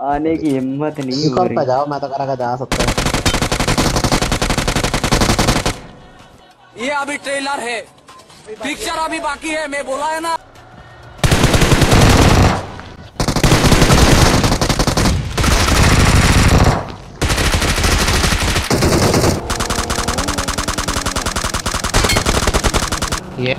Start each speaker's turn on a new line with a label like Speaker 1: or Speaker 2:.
Speaker 1: आने की हिम्मत नहीं हो रही।
Speaker 2: जाओ मैं तो करा जा सकता हूँ।
Speaker 3: ये अभी ट्रेलर है। पिक्चर अभी बाकी है मैं बोला है ना।
Speaker 2: ये।